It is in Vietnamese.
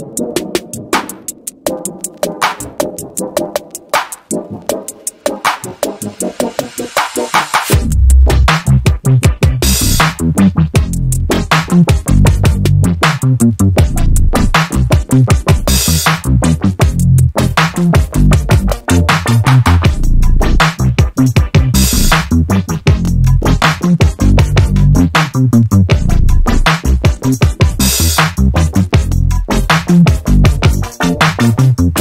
Thank you. Thank